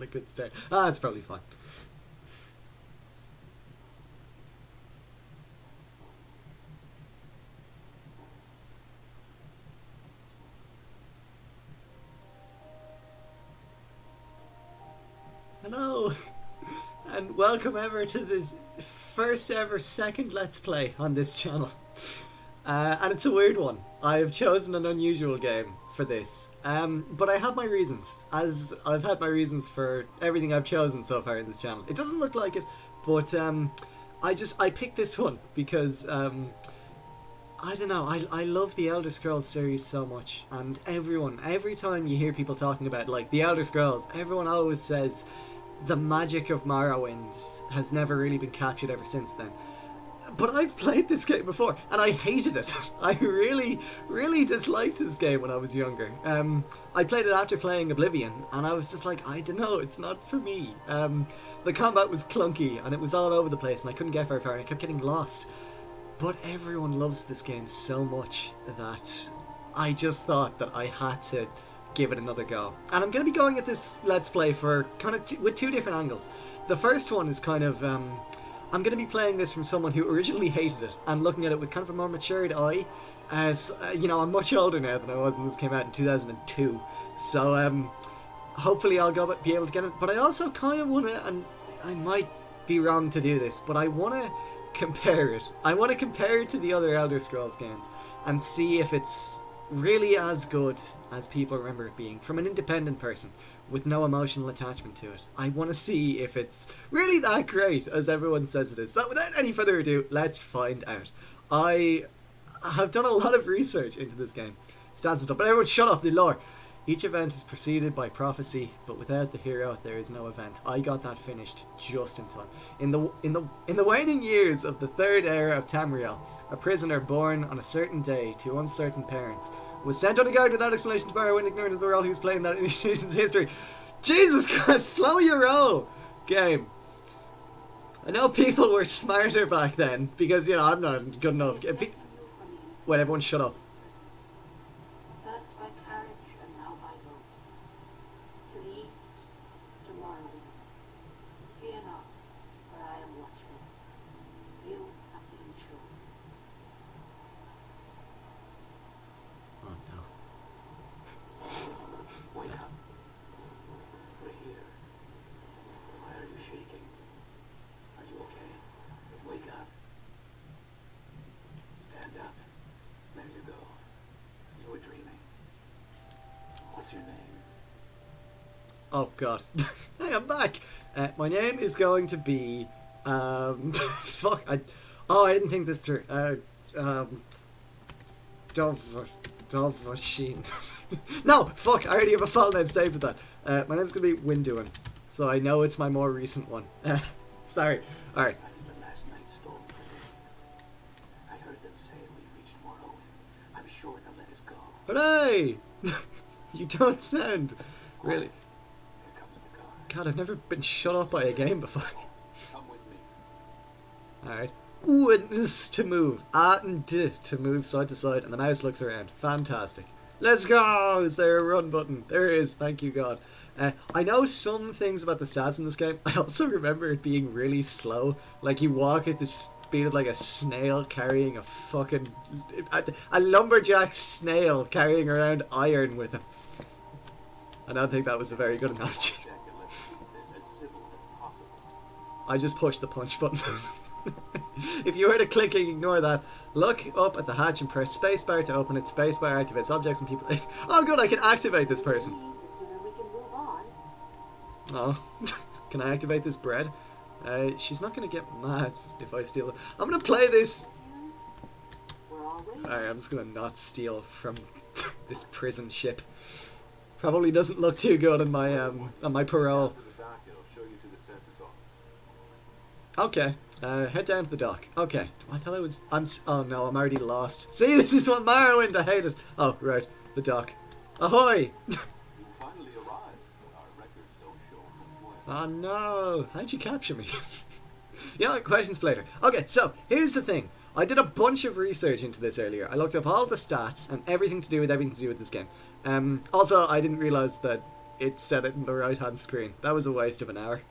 not a good start. Ah, it's probably fine. Hello, and welcome ever to this first ever second Let's Play on this channel. Uh, and it's a weird one. I have chosen an unusual game for this, um, but I have my reasons, as I've had my reasons for everything I've chosen so far in this channel. It doesn't look like it, but um, I just I picked this one because um, I don't know. I, I love the Elder Scrolls series so much, and everyone, every time you hear people talking about like the Elder Scrolls, everyone always says the magic of Morrowind has never really been captured ever since then. But I've played this game before, and I hated it. I really, really disliked this game when I was younger. Um, I played it after playing Oblivion, and I was just like, I don't know, it's not for me. Um, the combat was clunky, and it was all over the place, and I couldn't get very far, and I kept getting lost. But everyone loves this game so much that I just thought that I had to give it another go. And I'm going to be going at this Let's Play for kind of with two different angles. The first one is kind of um, I'm going to be playing this from someone who originally hated it and looking at it with kind of a more matured eye. As uh, you know, I'm much older now than I was when this came out in 2002, so um, hopefully I'll go be able to get it. But I also kind of want to, and I might be wrong to do this, but I want to compare it. I want to compare it to the other Elder Scrolls games and see if it's really as good as people remember it being from an independent person with no emotional attachment to it. I want to see if it's really that great as everyone says it is. So without any further ado, let's find out. I have done a lot of research into this game. And stuff, but everyone shut up the lore. Each event is preceded by prophecy, but without the hero, there is no event. I got that finished just in time. In the in the in the waning years of the third era of Tamriel, a prisoner born on a certain day to uncertain parents was sent on a guard without explanation to Morrowind, ignorant of the role he was playing that nation's history. Jesus Christ, slow your roll, game. I know people were smarter back then because you know I'm not good enough. Wait, everyone, shut up. First by carriage and now by boat. To the east, to Morrowind. Fear not, for I am watchful. You have been chosen. Oh no. Wake up. We're here. Why are you shaking? Are you okay? Wake up. Stand up. There you go. You were dreaming. What's your name? Oh god. hey, I'm back. Uh, my name is going to be um fuck I Oh, I didn't think this through. Uh um Dov Dovashin. no, fuck, I already have a file name saved with that. Uh, my name's gonna be Winduin. So I know it's my more recent one. Sorry. Alright. Hey! you don't sound really God, I've never been shut up by a game before. Come with me. Alright. Witness to move. A and D to move side to side, and the mouse looks around. Fantastic. Let's go! Is there a run button? There is, thank you God. Uh, I know some things about the stats in this game. I also remember it being really slow. Like you walk at the speed of like a snail carrying a fucking... A, a lumberjack snail carrying around iron with him. I don't think that was a very good analogy. I just pushed the punch button. if you heard a clicking, ignore that. Look up at the hatch and press spacebar to open it. Spacebar activates objects and people. Oh, good! I can activate this person. The sooner we can move on. Oh, can I activate this bread? Uh, she's not gonna get mad if I steal it. I'm gonna play this. Confused? We're all waiting. Alright, I'm just gonna not steal from this prison ship. Probably doesn't look too good on my um on my parole. To the dock, it'll show you to the census office. Okay. Uh, head down to the dock. Okay. I thought I was. I'm. Oh no, I'm already lost. See, this is what Morrowind. I hate it. Oh right, the dock. Ahoy! Oh no! How'd you capture me? know, questions for later. Okay, so here's the thing. I did a bunch of research into this earlier. I looked up all the stats and everything to do with everything to do with this game. Um, also, I didn't realize that it set it in the right hand screen. That was a waste of an hour.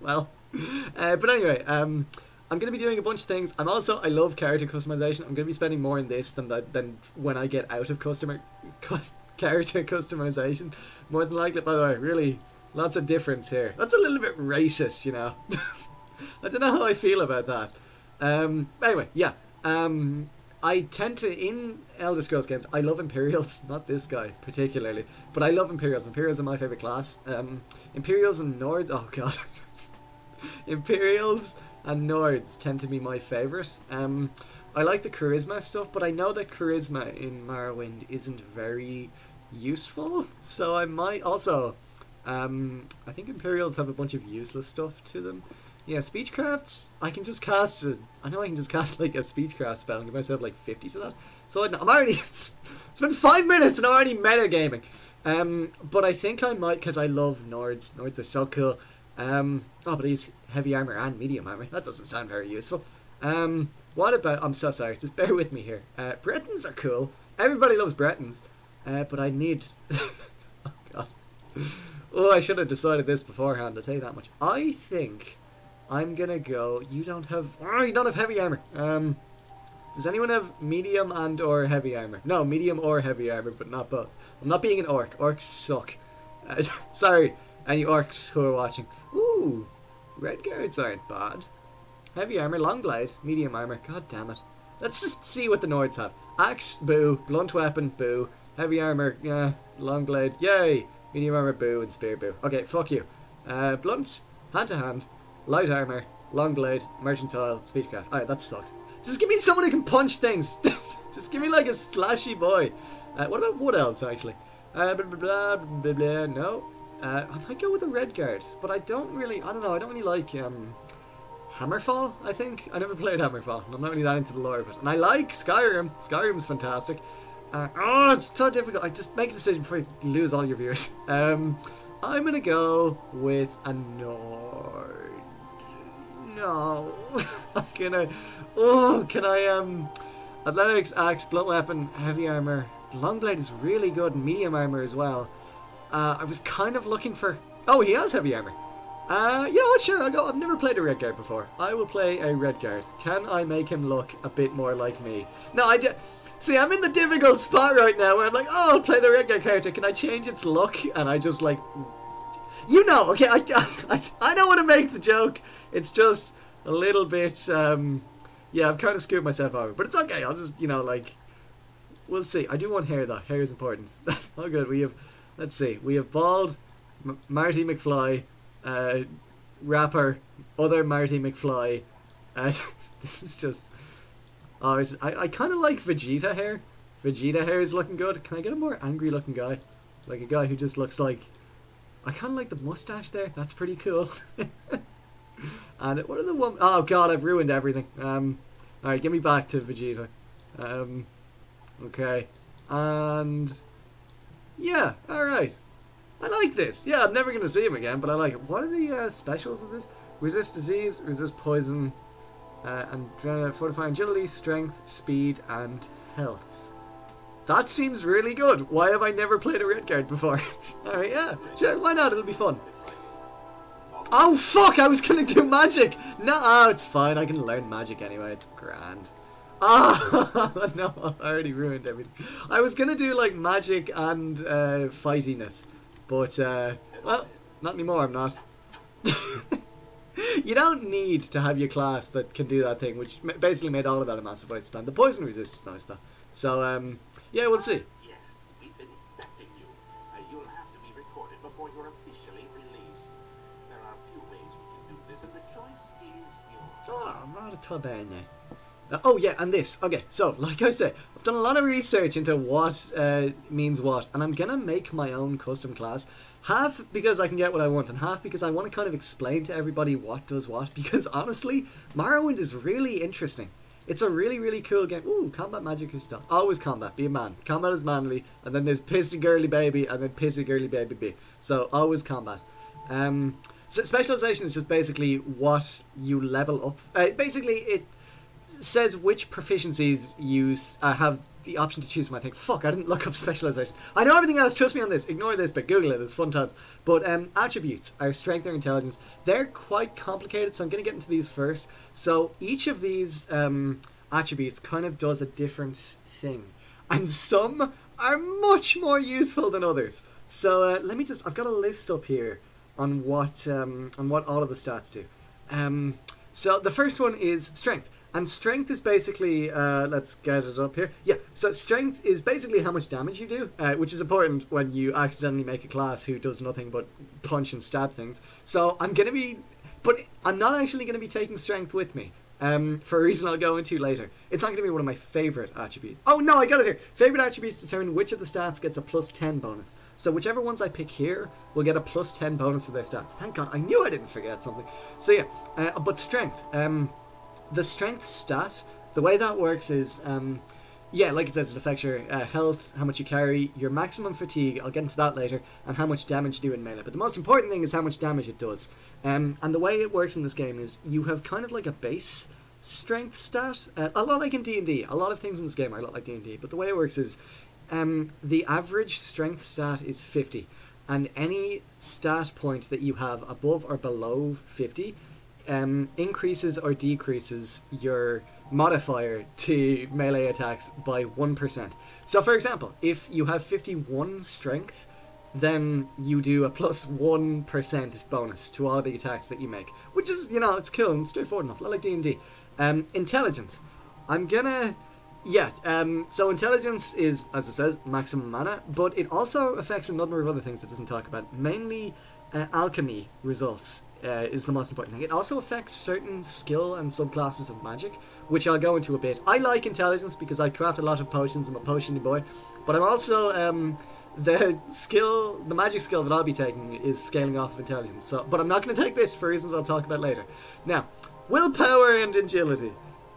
well, uh, but anyway, um, I'm going to be doing a bunch of things. I'm also I love character customization. I'm going to be spending more in this than that than when I get out of customer cus, character customization. More than likely, by the way, really lots of difference here. That's a little bit racist, you know. I don't know how I feel about that. Um, anyway, yeah. Um, I tend to in Elder Scrolls games. I love Imperials, not this guy particularly, but I love Imperials. Imperials are my favorite class. Um, Imperials and Nords. Oh god, Imperials and Nords tend to be my favorite. Um, I like the charisma stuff, but I know that charisma in Morrowind isn't very useful, so I might also. Um, I think Imperials have a bunch of useless stuff to them. Yeah, speechcrafts. I can just cast. A, I know I can just cast like a speechcraft spell and give myself like fifty to that. So I'm already. It's been five minutes and I'm already metagaming. Um, but I think I might because I love Nords. Nords are so cool. Um, oh, but he's heavy armor and medium armor. That doesn't sound very useful. Um, what about? I'm so sorry. Just bear with me here. Uh, Bretons are cool. Everybody loves Bretons. Uh, but I need. oh God. Oh, I should have decided this beforehand. I'll tell you that much. I think I'm gonna go. You don't have. Oh, you don't have heavy armor. Um, does anyone have medium and or heavy armor? No, medium or heavy armor, but not both. I'm not being an orc. Orcs suck. Uh, sorry, any orcs who are watching. Ooh, Redguards aren't bad. Heavy armor, long blade, medium armor. God damn it. Let's just see what the Nords have. Axe, boo. Blunt weapon, boo. Heavy armor, yeah. Long blade, yay. Medium armor, boo. And spear, boo. Okay, fuck you. Uh, blunts, hand to hand light armor, long blade, mercantile, speechcraft. Alright, that sucks. Just give me someone who can punch things. Just give me like a slashy boy. Uh, what about wood elves actually? Uh, blah, blah, blah, blah, blah, no. Uh, I might go with a Redguard, but I don't really. I don't know. I don't really like um, Hammerfell. I think I never played Hammerfell. I'm not really that into the lore of it, and I like Skyrim. Skyrim's fantastic. Uh, oh, it's so difficult. I just make a decision before you lose all your viewers. Um, I'm gonna go with a Nord. No. Can I'm gonna. Oh, can I, um. Athletics, axe, blunt weapon, heavy armor. Longblade is really good, medium armor as well. Uh, I was kind of looking for. Oh, he has heavy armor. Uh, you know what? Sure, I'll go. I've never played a Redguard before. I will play a Redguard. Can I make him look a bit more like me? No, I did. See, I'm in the difficult spot right now where I'm like, oh, I'll play the Redguard character. Can I change its look? And I just like, you know, okay, I, I, I don't want to make the joke. It's just a little bit, um, yeah, I've kind of screwed myself over. But it's okay, I'll just, you know, like, we'll see. I do want hair, though. Hair is important. That's oh, good. We have, let's see, we have bald, M Marty McFly, uh, rapper, other Marty McFly. Uh, this is just, oh, I, I kind of like Vegeta hair. Vegeta hair is looking good. Can I get a more angry looking guy? Like a guy who just looks like, I kind of like the mustache there. That's pretty cool. And what are the one? Oh god, I've ruined everything. Um, all right, get me back to Vegeta. Um, okay, and yeah, all right. I like this. Yeah, I'm never gonna see him again, but I like it. What are the uh, specials of this? Resist disease, resist poison, uh, and uh, fortify agility, strength, speed, and health. That seems really good. Why have I never played a Redguard before? Alright, yeah. Sure, why not? It'll be fun. Oh fuck! I was gonna do magic. No, oh, it's fine. I can learn magic anyway. It's grand. Ah, oh, no! I already ruined everything. I was gonna do like magic and uh, fightiness, but uh, well, not anymore. I'm not. you don't need to have your class that can do that thing, which basically made all of that a massive waste of time. The poison resist is nice though. So um, yeah, we'll see. Uh, oh yeah, and this. Okay, so like I said, I've done a lot of research into what uh, means what, and I'm gonna make my own custom class. Half because I can get what I want, and half because I want to kind of explain to everybody what does what. Because honestly, Morrowind is really interesting. It's a really, really cool game. Ooh, combat magic or stuff. Always combat. Be a man. Combat is manly. And then there's pissy girly baby, and then pissy girly baby B. So always combat. Um, so specialization is just basically what you level up. Uh, basically, it says which proficiencies you uh, have the option to choose from. I think, fuck, I didn't look up specialization. I know everything else. Trust me on this. Ignore this, but Google it. It's fun times. But um, attributes are strength or intelligence. They're quite complicated, so I'm going to get into these first. So each of these um, attributes kind of does a different thing, and some are much more useful than others. So uh, let me just. I've got a list up here on what um, on what all of the stats do. Um, so the first one is strength. And strength is basically, uh, let's get it up here. Yeah, so strength is basically how much damage you do, uh, which is important when you accidentally make a class who does nothing but punch and stab things. So I'm going to be, but I'm not actually going to be taking strength with me. Um, for a reason I'll go into later. It's not going to be one of my favorite attributes. Oh no, I got it here. Favorite attributes determine which of the stats gets a plus 10 bonus. So whichever ones I pick here will get a plus 10 bonus to their stats. Thank God, I knew I didn't forget something. So yeah, uh, but strength. Um, the strength stat, the way that works is, um, yeah, like it says, it affects your uh, health, how much you carry, your maximum fatigue. I'll get into that later, and how much damage you do in melee. But the most important thing is how much damage it does. Um, and the way it works in this game is you have kind of like a base strength stat, uh, a lot like in D and D. A lot of things in this game are a lot like D and D. But the way it works is, um, the average strength stat is fifty, and any stat point that you have above or below fifty um, increases or decreases your modifier to melee attacks by 1%. So, for example, if you have 51 strength, then you do a plus 1 bonus to all the attacks that you make. Which is, you know, it's cool and straightforward enough, like D&D. Um, intelligence. I'm gonna... Yeah, um, so intelligence is, as it says, maximum mana, but it also affects a number of other things it doesn't talk about. Mainly uh, alchemy results uh, is the most important thing. It also affects certain skill and subclasses of magic, which I'll go into a bit. I like intelligence because I craft a lot of potions. I'm a potion boy, but I'm also um, the skill, the magic skill that I'll be taking is scaling off of intelligence. So, but I'm not going to take this for reasons I'll talk about later. Now, willpower and agility.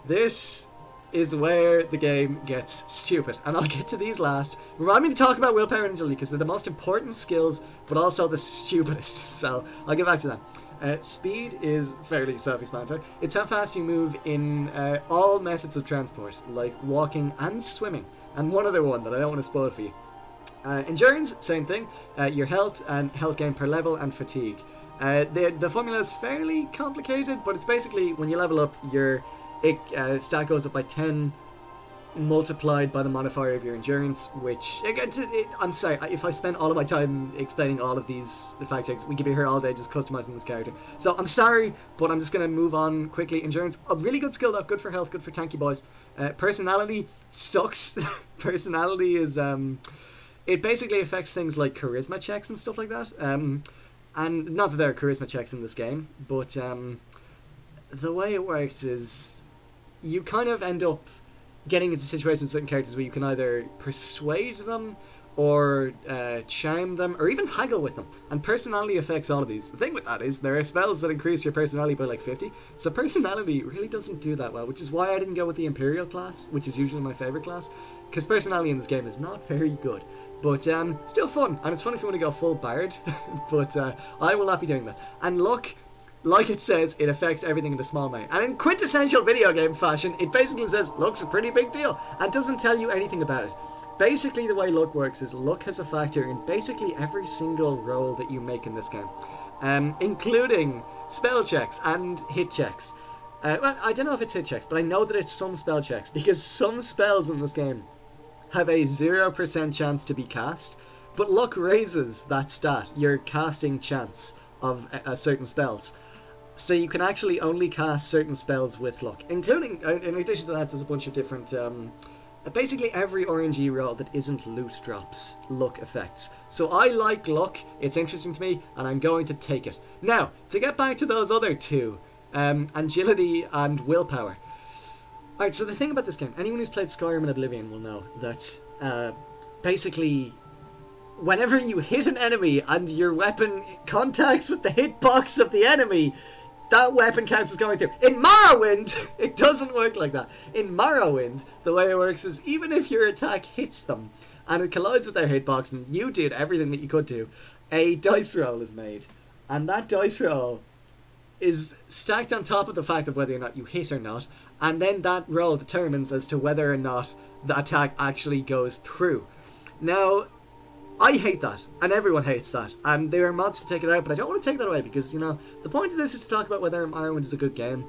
This is where the game gets stupid. And I'll get to these last. Remind me to talk about willpower and agility because they're the most important skills, but also the stupidest. So I'll get back to that. Uh, speed is fairly self-explanatory. It's how fast you move in uh, all methods of transport, like walking and swimming. And one other one that I don't want to spoil for you. Uh, endurance, same thing. Uh, your health and health gain per level and fatigue. Uh, the the formula is fairly complicated, but it's basically when you level up, your it uh, stat goes up by ten, multiplied by the modifier of your endurance. Which it, it, I'm sorry if I spend all of my time explaining all of these the fact checks, we could be here all day just customizing this character. So I'm sorry, but I'm just gonna move on quickly. Endurance, a really good skill though, good for health, good for tanky boys. Uh, personality sucks. personality is um it basically affects things like charisma checks and stuff like that. Um, and not that there are charisma checks in this game, but um, the way it works is you kind of end up getting into situations with certain characters where you can either persuade them or uh, charm them or even haggle with them. And personality affects all of these. The thing with that is there are spells that increase your personality by like 50. So personality really doesn't do that well, which is why I didn't go with the Imperial class, which is usually my favorite class. Because personality in this game is not very good. But um, still fun, and it's fun if you want to go full bard. but uh, I will not be doing that. And luck, like it says, it affects everything in the small way. And in quintessential video game fashion, it basically says luck's a pretty big deal, and doesn't tell you anything about it. Basically, the way luck works is luck has a factor in basically every single roll that you make in this game, um, including spell checks and hit checks. Uh, well, I don't know if it's hit checks, but I know that it's some spell checks because some spells in this game have a 0% chance to be cast, but luck raises that stat, your casting chance of uh, certain spells. So you can actually only cast certain spells with luck, including, uh, in addition to that, there's a bunch of different, um, basically every RNG roll that isn't loot drops luck effects. So I like luck, it's interesting to me, and I'm going to take it. Now, to get back to those other two, um, agility and willpower. Alright, so the thing about this game, anyone who's played Skyrim and Oblivion will know that uh, basically, whenever you hit an enemy and your weapon contacts with the hitbox of the enemy, that weapon counts as going through. In Morrowind, it doesn't work like that. In Morrowind, the way it works is even if your attack hits them and it collides with their hitbox and you did everything that you could do, a dice roll is made. And that dice roll is stacked on top of the fact of whether or not you hit or not, and then that roll determines as to whether or not the attack actually goes through. Now, I hate that, and everyone hates that, and there are mods to take it out, but I don't want to take that away because, you know, the point of this is to talk about whether Morrowind is a good game,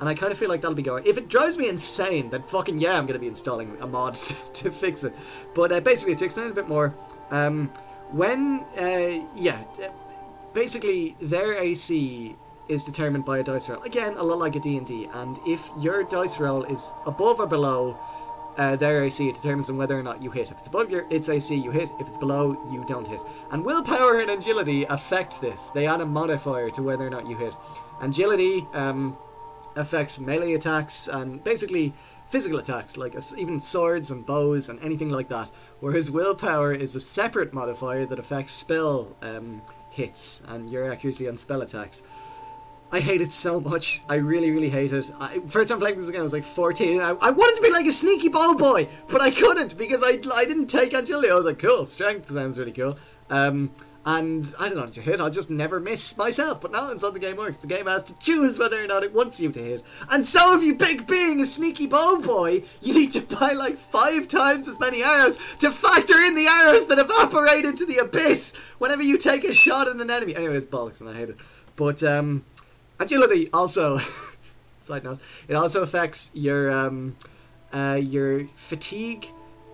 and I kind of feel like that'll be going. If it drives me insane, then fucking yeah, I'm going to be installing a mod to, to fix it. But uh, basically, to explain a bit more, um, when, uh, yeah, basically their AC is determined by a dice roll. Again, a lot like a D&D, and if your dice roll is above or below uh, their AC, it determines on whether or not you hit. If it's above your its AC, you hit. If it's below, you don't hit. And willpower and agility affect this. They add a modifier to whether or not you hit. Agility um, affects melee attacks and basically physical attacks, like even swords and bows and anything like that. Whereas willpower is a separate modifier that affects spell um, hits and your accuracy on spell attacks. I hate it so much. I really, really hate it. I, first time playing this again, I was like 14, and I, I wanted to be like a sneaky ball boy, but I couldn't because I, I didn't take agility. I was like, cool, strength sounds really cool. Um, and I don't know to hit, I'll just never miss myself. But now it's how the game works. The game has to choose whether or not it wants you to hit. And so if you pick being a sneaky ball boy, you need to buy like five times as many arrows to factor in the arrows that evaporate into the abyss whenever you take a shot at an enemy. Anyway, it's bollocks and I hate it. But um, agility also side note it also affects your um uh your fatigue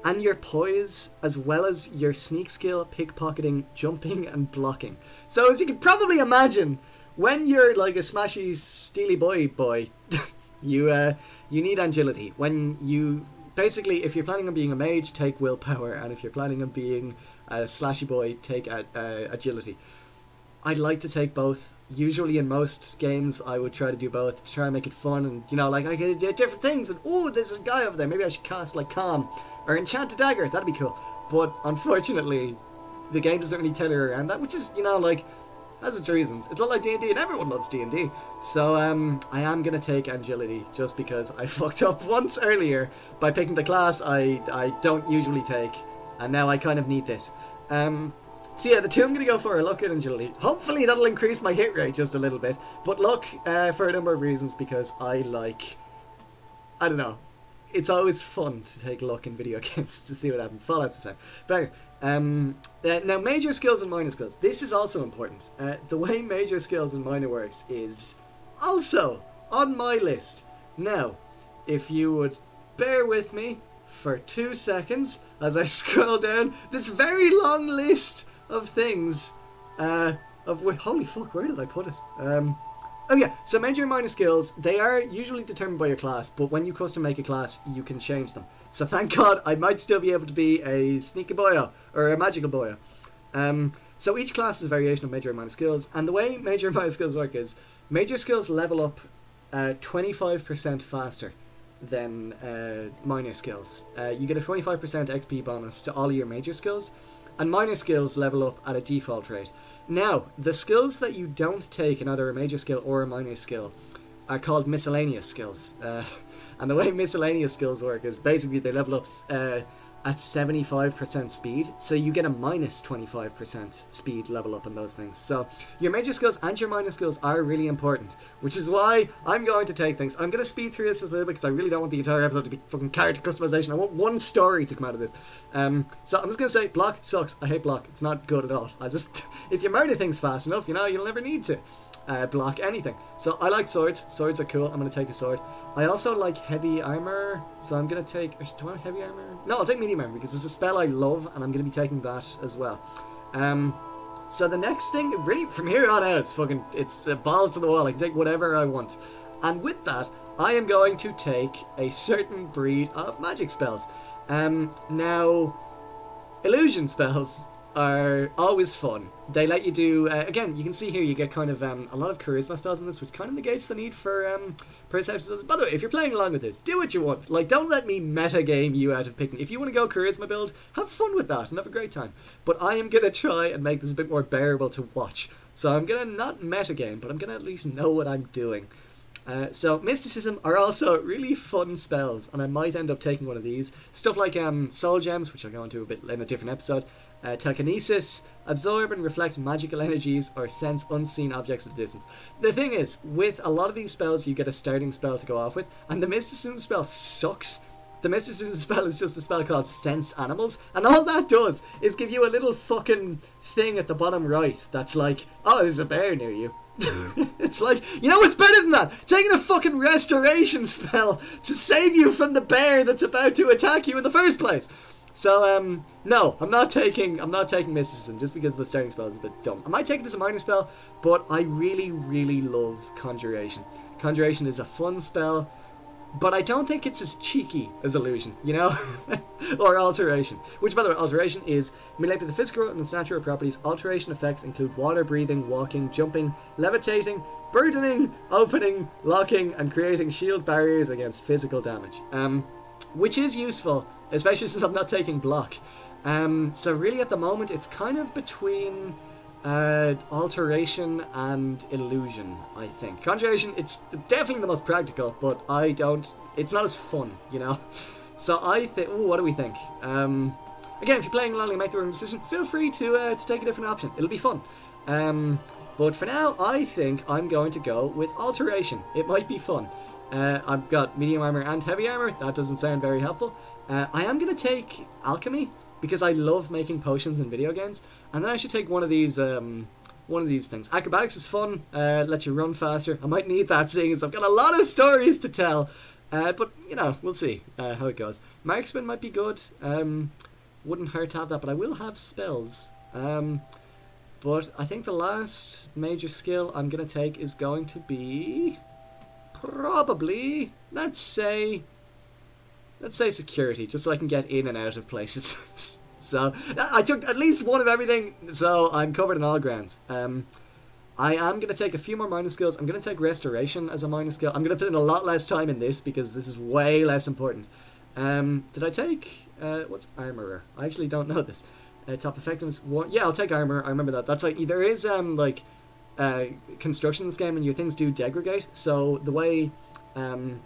and your poise as well as your sneak skill pickpocketing jumping and blocking so as you can probably imagine when you're like a smashy steely boy boy you uh you need agility when you basically if you're planning on being a mage take willpower and if you're planning on being a slashy boy take uh, agility I'd like to take both. Usually in most games, I would try to do both to try and make it fun, and you know, like I could do different things. And oh, there's a guy over there. Maybe I should cast like Calm or Enchant a Dagger. That'd be cool. But unfortunately, the game doesn't really tailor around that, which is you know like has its reasons. It's not like D and everyone loves D and D. So um, I am gonna take agility just because I fucked up once earlier by picking the class I I don't usually take, and now I kind of need this. Um, so yeah, the two I'm going to go for are luck and agility. Hopefully that'll increase my hit rate just a little bit. But luck uh, for a number of reasons because I like... I don't know. It's always fun to take luck in video games to see what happens. Fallout's the same. But anyway, um, uh, now major skills and minor skills. This is also important. Uh, the way major skills and minor works is also on my list. Now, if you would bear with me for two seconds as I scroll down this very long list of things. Uh, of holy fuck, where did I put it? Um, oh yeah, so major and minor skills they are usually determined by your class, but when you custom make a class, you can change them. So thank God, I might still be able to be a sneaky boyo or a magical boyo. Um, so each class is a variation of major and minor skills, and the way major and minor skills work is major skills level up uh, 25% faster than uh, minor skills. Uh, you get a 25% XP bonus to all your major skills, and minor skills level up at a default rate. Now, the skills that you don't take in either a major skill or a minor skill are called miscellaneous skills. Uh, and the way miscellaneous skills work is basically they level up uh, at 75% speed, so you get a minus 25% speed level up on those things. So your major skills and your minor skills are really important, which is why I'm going to take things. I'm going to speed through this a little bit because I really don't want the entire episode to be fucking character customization. I want one story to come out of this. Um, so I'm just going to say block sucks. I hate block. It's not good at all. I just if you murder things fast enough, you know, you'll never need to uh, block anything. So I like swords. Swords are cool. I'm going to take a sword. I also like heavy armor, so I'm going to take. Do I want heavy armor? No, I'll take medium armor because it's a spell I love, and I'm going to be taking that as well. Um, so the next thing, really, from here on out, it's fucking, it's uh, balls to the wall. I can take whatever I want, and with that, I am going to take a certain breed of magic spells. Um, now, illusion spells are always fun. They let you do uh, again. You can see here you get kind of um, a lot of charisma spells in this, which kind of negates the need for um, perception spells. By the way, if you're playing along with this, do what you want. Like, don't let me meta game you out of picking. If you want to go charisma build, have fun with that and have a great time. But I am gonna try and make this a bit more bearable to watch. So I'm gonna not meta game, but I'm gonna at least know what I'm doing. Uh, so mysticism are also really fun spells, and I might end up taking one of these. Stuff like um, soul gems, which I'll go into a bit in a different episode. Uh, telekinesis, absorb and reflect magical energies, or sense unseen objects at distance. The thing is, with a lot of these spells, you get a starting spell to go off with, and the mysticism spell sucks. the mysticism spell is just a spell called Sense Animals, and all that does is give you a little fucking thing at the bottom right that's like, oh, there's a bear near you. it's like, you know what's better than that? Taking a fucking restoration spell to save you from the bear that's about to attack you in the first place. So um no, I'm not taking I'm not taking mysticism just because the starting spell is a bit dumb. I might take it as a minor spell, but I really really love conjuration. Conjuration is a fun spell, but I don't think it's as cheeky as illusion, you know, or alteration. Which, by the way, alteration is manipulate the physical and its natural properties. Alteration effects include water breathing, walking, jumping, levitating, burdening, opening, locking, and creating shield barriers against physical damage. Um, which is useful, especially since I'm not taking block. Um, so really, at the moment, it's kind of between uh, alteration and illusion. I think conjuration. It's definitely the most practical, but I don't. It's not as fun, you know. So I think. Ooh, what do we think? Um, again, if you're playing along and make the wrong decision, feel free to uh, to take a different option. It'll be fun. Um, but for now, I think I'm going to go with alteration. It might be fun. Uh, I've got medium armor and heavy armor. That doesn't sound very helpful. Uh, I am going to take alchemy because I love making potions in video games. And then I should take one of these. Um, one of these things. Acrobatics is fun. Uh, lets you run faster. I might need that, seeing as I've got a lot of stories to tell. Uh, but you know, we'll see uh, how it goes. Marksman might be good. Um, wouldn't hurt to have that, but I will have spells. Um, but I think the last major skill I'm gonna take is going to be probably let's say let's say security, just so I can get in and out of places. so I took at least one of everything, so I'm covered in all grounds. Um, I am going to take a few more minor skills. I'm going to take restoration as a minor skill. I'm going to put in a lot less time in this because this is way less important. Um, did I take uh, what's armorer? I actually don't know this. Uh, top effectiveness. One, yeah, I'll take armor. I remember that. That's like there is um like uh, construction in this game and your things do degrade. So the way um,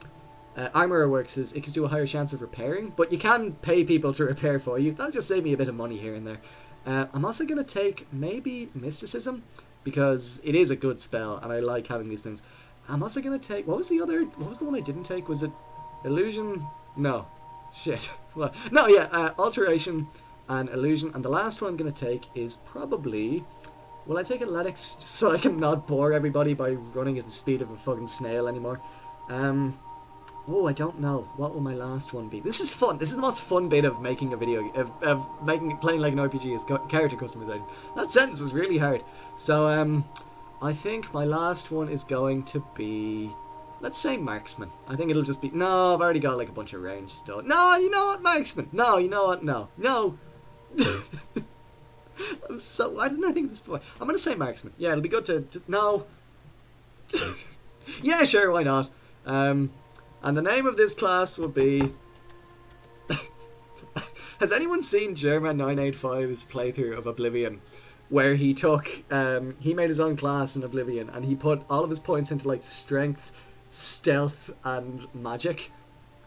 uh, armorer works is it gives you a higher chance of repairing, but you can pay people to repair for you. That'll just save me a bit of money here and there. Uh, I'm also going to take maybe mysticism because it is a good spell and I like having these things. I'm also going to take what was the other? What was the one I didn't take? Was it illusion? No, shit. well, no, yeah, uh, alteration and illusion. And the last one I'm going to take is probably. Will I take athletics just so I can not bore everybody by running at the speed of a fucking snail anymore? Um, oh, I don't know. What will my last one be? This is fun. This is the most fun bit of making a video, of, of making playing like an RPG is character customization. That sentence was really hard. So, um, I think my last one is going to be, let's say marksman. I think it'll just be. No, I've already got like a bunch of range stuff. No, you know what, marksman. No, you know what? No, no. I'm so. Why didn't I think this before? I'm gonna say marksman. Yeah, it'll be good to just no. yeah, sure, why not? Um, and the name of this class will be. Has anyone seen Jerma985's playthrough of Oblivion? Where he took, um, he made his own class in Oblivion and he put all of his points into like strength, stealth, and magic.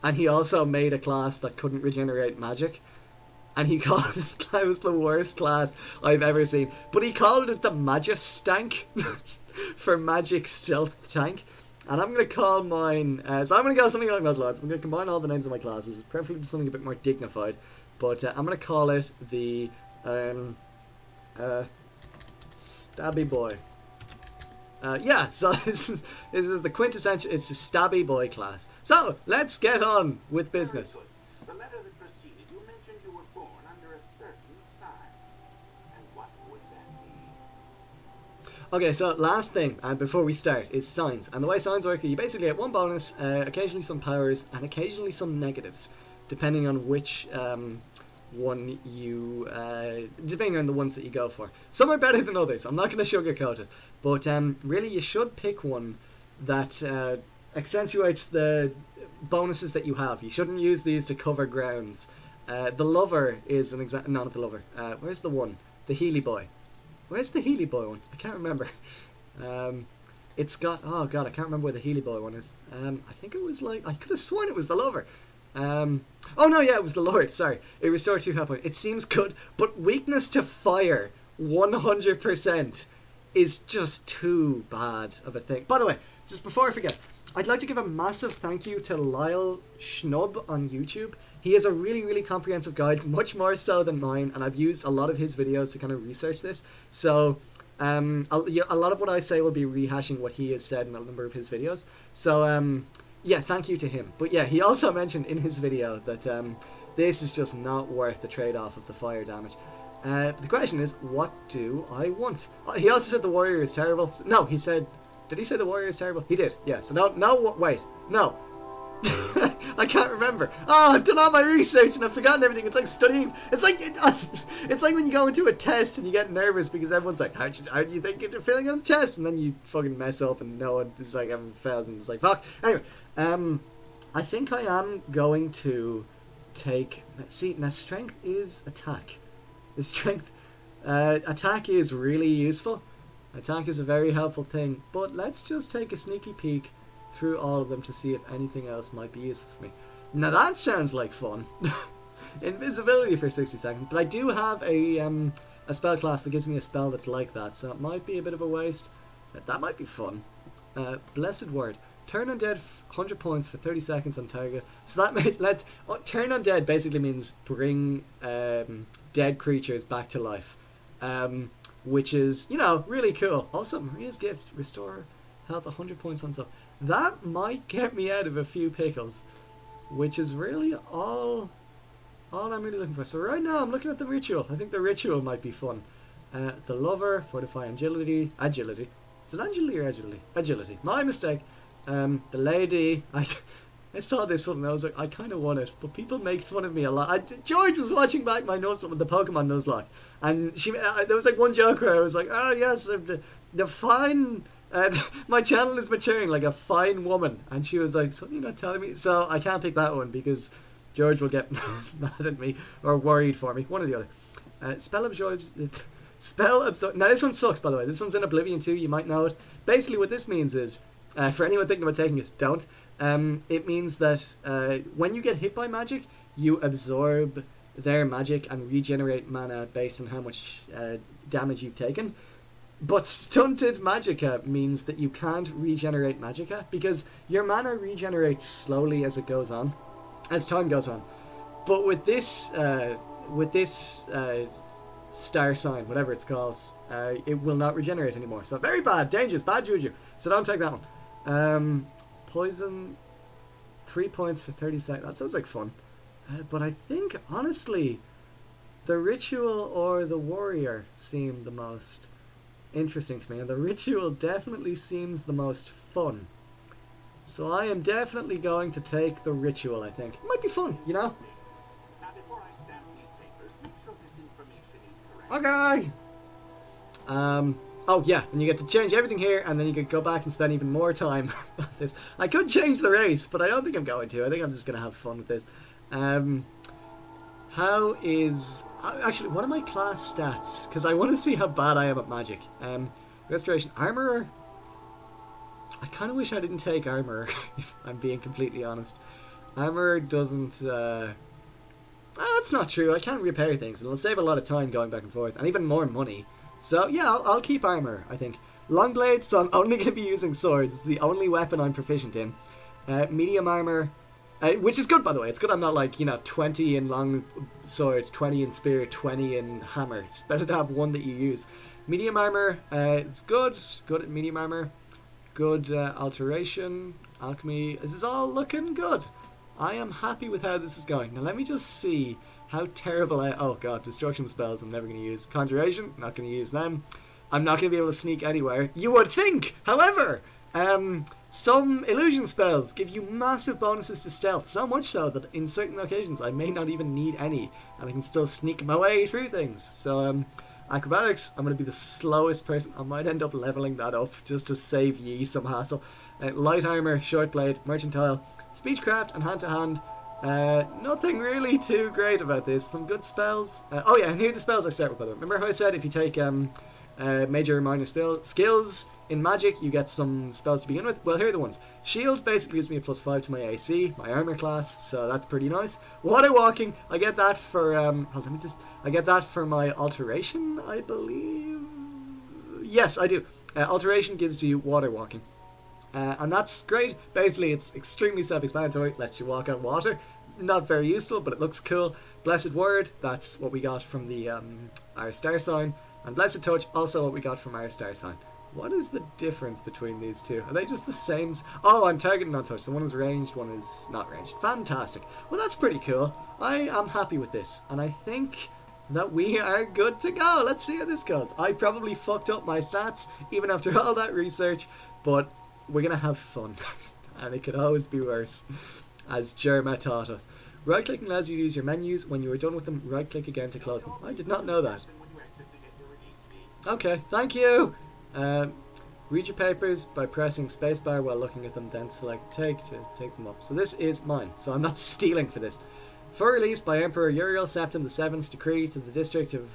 And he also made a class that couldn't regenerate magic. And he called his class the worst class I've ever seen. But he called it the Magistank for magic stealth tank. And I'm going to call mine. Uh, so I'm going to go something like those lines. I'm going to combine all the names of my classes, preferably something a bit more dignified. But uh, I'm going to call it the um, uh, Stabby Boy. Uh, yeah, so this is, this is the quintessential. It's a Stabby Boy class. So let's get on with business. Okay, so last thing, and before we start, is signs. And the way signs work, you basically get one bonus, uh, occasionally some powers, and occasionally some negatives, depending on which um, one you, uh, depending on the ones that you go for. Some are better than others. I'm not going to sugarcoat it, but um, really, you should pick one that uh, accentuates the bonuses that you have. You shouldn't use these to cover grounds. Uh, the lover is an. No, not the lover. Uh, where's the one? The Healy boy. Where's the Healy boy one? I can't remember. Um, it's got. Oh god, I can't remember where the Healy boy one is. Um, I think it was like I could have sworn it was the lover. Um, oh no, yeah, it was the Lord. Sorry, it restored two health points. It seems good, but weakness to fire, one hundred percent, is just too bad of a thing. By the way, just before I forget, I'd like to give a massive thank you to Lyle Schnub on YouTube. He has a really, really comprehensive guide, much more so than mine, and I've used a lot of his videos to kind of research this. So, um, a, lot of what I say will be rehashing what he has said in a number of his videos. So, um, yeah, thank you to him. But yeah, he also mentioned in his video that um, this is just not worth the trade-off of the fire damage. Uh, the question is, what do I want? Oh, he also said the warrior is terrible. No, he said, did he say the warrior is terrible? He did. Yeah. So now, now, wait, no. I can't remember. Oh, I've done all my research and I've forgotten everything. It's like studying. It's like it's like when you go into a test and you get nervous because everyone's like, "How do you, you think you're feeling on the test?" And then you fucking mess up and no one is like everyone fails and it's like fuck. Anyway, um, I think I am going to take. See, now strength is attack. The strength uh, attack is really useful. Attack is a very helpful thing, but let's just take a sneaky peek through all of them to see if anything else might be useful for me. Now that sounds like fun. Invisibility for 60 seconds, but I do have a um, a spell class that gives me a spell that's like that, so it might be a bit of a waste. That might be fun. Uh, blessed word. Turn undead 100 points for 30 seconds on target. So that means let's oh, turn undead basically means bring um, dead creatures back to life, um, which is you know really cool. Also, Mara's gift restore health 100 points on stuff. That might get me out of a few pickles, which is really all all I'm really looking for. So right now I'm looking at the ritual. I think the ritual might be fun. Uh, the lover, fortify agility, agility. Is it agility or agility? Agility. My mistake. Um, the lady. I, I saw this one and I was like, I kind of want it, but people make fun of me a lot. I, George was watching back my notes with the Pokemon Nuzlocke, and she uh, there was like one joke where I was like, oh yes, the, the fine. Uh, my channel is maturing like a fine woman, and she was like, "Something you're not telling me." So I can't pick that one because George will get mad at me or worried for me, one or the other. Uh, spell absorb. Spell absorb. Now this one sucks, by the way. This one's in Oblivion too. You might know it. Basically, what this means is, uh, for anyone thinking about taking it, don't. Um, it means that uh, when you get hit by magic, you absorb their magic and regenerate mana based on how much uh, damage you've taken. But stunted magicka means that you can't regenerate magicka because your mana regenerates slowly as it goes on as time goes on. But with this, uh, with this uh, star sign, whatever it's called, uh, it will not regenerate anymore. So very bad, dangerous, bad juju. So don't take that one. Um, poison, three points for thirty seconds. That sounds like fun. Uh, but I think honestly, the ritual or the warrior seem the most interesting to me, and the ritual definitely seems the most fun. So I am definitely going to take the ritual, I think. It might be fun, you know? Now, before I stamp these papers, sure this information is correct. Okay. Um, oh yeah, and you get to change everything here, and then you could go back and spend even more time on this. I could change the race, but I don't think I'm going to. I think I'm just going to have fun with this. Um, how is... uh, Actually, what are my class stats? Because I want to see how bad I am at magic. Um, restoration. Armorer? I kind of wish I didn't take armor, if I'm being completely honest. Armor doesn't. Uh... Ah, that's not true. I can't repair things, and it'll save a lot of time going back and forth, and even more money. So yeah, I'll, I'll keep armor. I think long blade. So I'm only going to be using swords. It's the only weapon I'm proficient in. Uh, medium armor, uh, which is good by the way. It's good. I'm not like you know 20 in long sword, 20 in spear, 20 in hammer. It's better to have one that you use. Medium armor. Uh, it's good. Good at medium armor good uh, alteration, alchemy. This is all looking good. I am happy with how this is going. Now let me just see how terrible I... Oh god, destruction spells I'm never going to use. Conjuration, not going to use them. I'm not going to be able to sneak anywhere. You would think, however, um, some illusion spells give you massive bonuses to stealth, so much so that in certain occasions I may not even need any, and I can still sneak my way through things. So, um, Acrobatics, I'm going to be the slowest person. I might end up leveling that up just to save ye some hassle. Uh, light armor, short blade, mercantile, speechcraft, and hand to hand. Uh, nothing really too great about this. Some good spells. Uh, oh yeah, here are the spells I start with. By the way, remember how I said if you take um, uh, major or minor spell skills in magic, you get some spells to begin with. Well, here are the ones. Shield basically gives me a plus five to my AC, my armor class, so that's pretty nice. Water walking, I get that for um. Hold, let me just. I get that for my alteration, I believe. Yes, I do. Uh, alteration gives you water walking. Uh, and that's great. Basically, it's extremely self-explanatory. Lets you walk on water. Not very useful, but it looks cool. Blessed Word, that's what we got from the um, our star sign. And Blessed Touch, also what we got from our star sign. What is the difference between these two? Are they just the same? Oh, I'm targeting on touch. So one is ranged, one is not ranged. Fantastic. Well, that's pretty cool. I am happy with this. And I think that we are good to go. Let's see how this goes. I probably fucked up my stats, even after all that research. But we're going to have fun. and it could always be worse. As Jerma taught us. Right clicking allows you to use your menus. When you are done with them, right click again to close them. I did not know that. Okay, thank you. Um, read your papers by pressing spacebar while looking at them, then select take to take them up. So this is mine, so I'm not stealing for this. For release by Emperor Uriel Septim VII's decree to the district of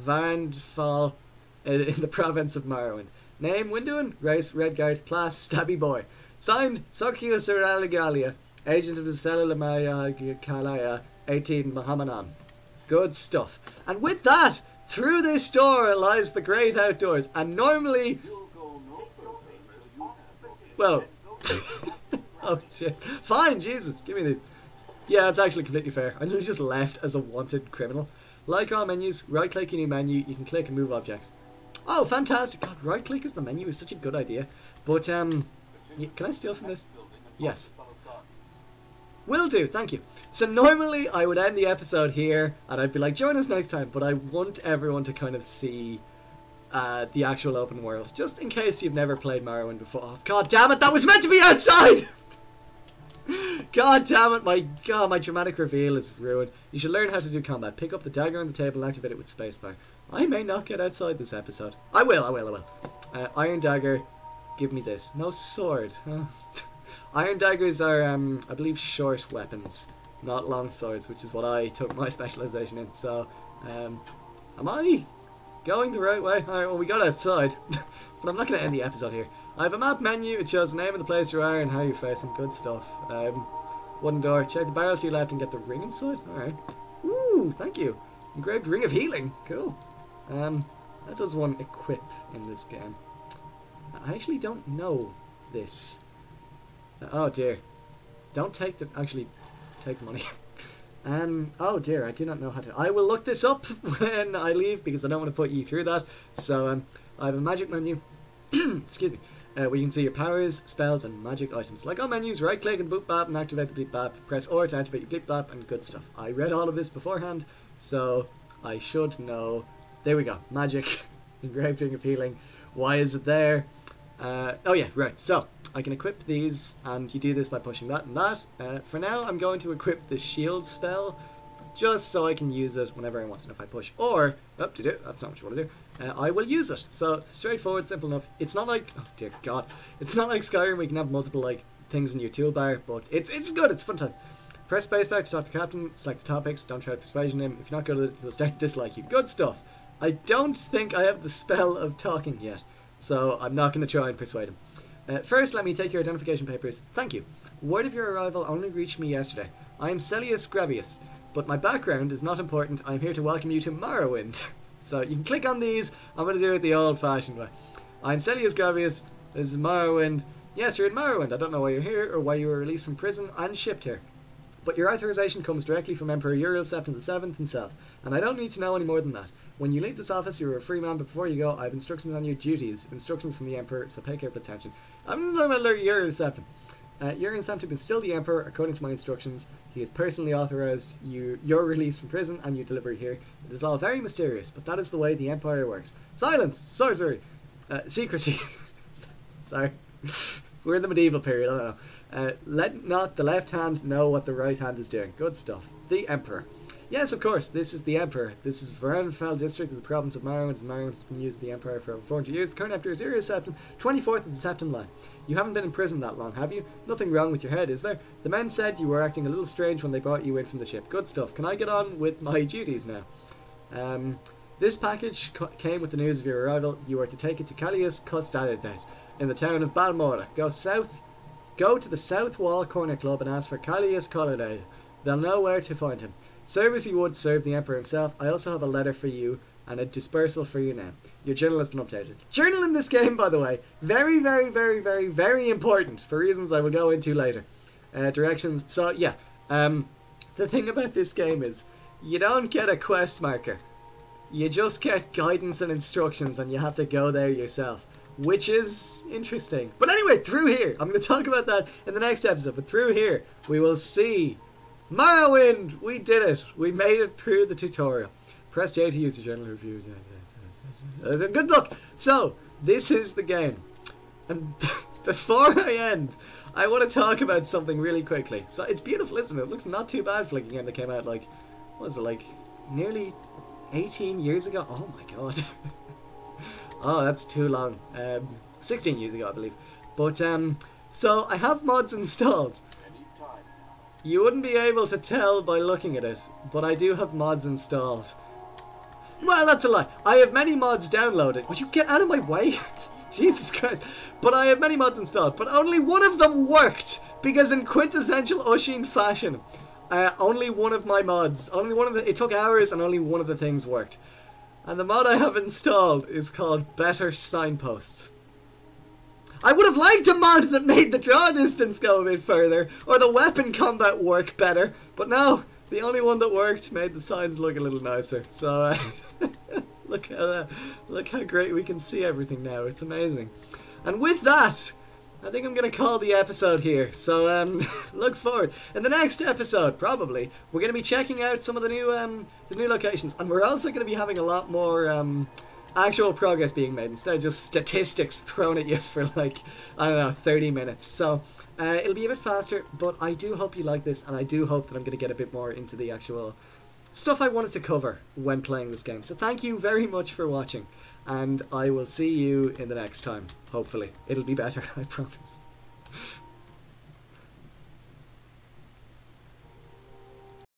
Vvardenfell in in the province of Morrowind. Name Winduin, race Redguard, class Stabby Boy. Signed Sokio Suraligalia, agent of the Cellular Maya Kalaya, 18 Muhammadan. Good stuff. And with that, through this door lies the great outdoors. And normally, well, oh shit. Fine, Jesus, give me these. Yeah, it's actually completely fair. I literally just left as a wanted criminal. Like all menus, right click any menu, you can click and move objects. Oh, fantastic. God, right click as the menu is such a good idea. But, um, can I steal from this? Yes. Will do, thank you. So normally I would end the episode here and I'd be like, join us next time, but I want everyone to kind of see uh, the actual open world, just in case you've never played Morrowind before. Oh, God damn it, that was meant to be outside! God damn it, my god, my dramatic reveal is ruined. You should learn how to do combat. Pick up the dagger on the table activate it with spacebar. I may not get outside this episode. I will, I will, I will. Uh, iron dagger, give me this. No sword. Huh? Iron daggers are, um, I believe, short weapons, not long swords, which is what I took my specialization in. So, um, am I going the right way? Alright, well, we got outside, but I'm not going to end the episode here. I have a map menu. It shows the name of the place you are and how you're facing. Good stuff. Um, wooden door. Check the barrel to your left and get the ring inside. Alright. Ooh, thank you. Engraved ring of healing. Cool. Um, how does one equip in this game? I actually don't know this. Oh dear. Don't take the actually take the money. um oh dear, I do not know how to I will look this up when I leave because I don't want to put you through that. So um I have a magic menu. Excuse me. Uh, where you can see your powers, spells, and magic items. Like all menus, right click the boot bap and activate the bleep bap. Press R to activate your bleep bap and good stuff. I read all of this beforehand, so I should know. There we go. Magic. Engraved ring of healing. Why is it there? Uh, oh yeah, right. So I can equip these, and you do this by pushing that and that. Uh, for now, I'm going to equip the shield spell, just so I can use it whenever I want. And if I push or up to do, that's not what you want to do. Uh, I will use it. So straightforward, simple enough. It's not like oh dear God, it's not like Skyrim. where you can have multiple like things in your toolbar, but it's it's good. It's fun times. Press spacebar to talk to captain. Select the topics. Don't try to persuasion him. If you're not good at it, he'll start to dislike you. Good stuff. I don't think I have the spell of talking yet, so I'm not going to try and persuade him. Uh, first, let me take your identification papers. Thank you. Word of your arrival only reached me yesterday. I am Sellus Gravius, but my background is not important. I'm here to welcome you to Morrowind. so you can click on these. I'm going to do it the old-fashioned way. I'm Sellus Gravius. This is Morrowind. Yes, you're in Morrowind. I don't know why you're here or why you were released from prison and shipped here. But your authorization comes directly from Emperor Uriel Septim VII himself, and I don't need to know any more than that. When you leave this office, you're a free man, but before you go, I have instructions on your duties. Instructions from the Emperor, so pay careful attention. I'm not about Uriel Septim. Uh, Uriel Septim is still the Emperor, according to my instructions. He has personally authorized you your release from prison and your delivery here. It is all very mysterious, but that is the way the Empire works. Silence! Sorcery! Uh, secrecy! Sorry. We're in the medieval period, I don't know. Uh, let not the left hand know what the right hand is doing. Good stuff. The Emperor. Yes, of course, this is the Emperor. This is Vvardenfell district of the province of Morrowind. and has been used the Empire for over 400 years. The current Emperor is Uriel Septim, 24th of the Septim line. You haven't been in prison that long, have you? Nothing wrong with your head, is there? The men said you were acting a little strange when they brought you in from the ship. Good stuff. Can I get on with my duties now? Um, this package came with the news of your arrival. You are to take it to Caius Cosades in the town of Balmora. Go south, go to the South Wall Corner Club and ask for Callius Colliday. They'll know where to find him. Serve as you would serve the Emperor himself. I also have a letter for you and a dispersal for you now. Your journal has been updated. Journal in this game, by the way, very, very, very, very, very important for reasons I will go into later. Uh, directions. So yeah, um, the thing about this game is you don't get a quest marker. You just get guidance and instructions, and you have to go there yourself, which is interesting. But anyway, through here, I'm going to talk about that in the next episode. But through here, we will see Morrowind. We did it. We made it through the tutorial. Press J to use the general reviews. Good luck. So this is the game, and before I end, I want to talk about something really quickly. So it's beautiful, isn't it? It looks not too bad for like a game that came out like, what was it like, nearly 18 years ago? Oh my god. oh, that's too long. Um, 16 years ago, I believe. But um, so I have mods installed. You wouldn't be able to tell by looking at it, but I do have mods installed. Well, that's a lie. I have many mods downloaded. Would you get out of my way? Jesus Christ. But I have many mods installed, but only one of them worked because in quintessential Usheen fashion, uh, only one of my mods, only one of the, it took hours and only one of the things worked. And the mod I have installed is called Better Signposts. I would have liked a mod that made the draw distance go a bit further, or the weapon combat work better, but no, the only one that worked made the signs look a little nicer. So, uh, look how that, look how great we can see everything now. It's amazing. And with that, I think I'm gonna call the episode here. So um, look forward. In the next episode, probably we're gonna be checking out some of the new um, the new locations, and we're also gonna be having a lot more um, actual progress being made instead of just statistics thrown at you for like I don't know 30 minutes. So uh, it'll be a bit faster, but I do hope you like this, and I do hope that I'm gonna get a bit more into the actual stuff I wanted to cover when playing this game. So thank you very much for watching, and I will see you in the next time. Hopefully, it'll be better. I promise.